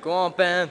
Go on, Ben.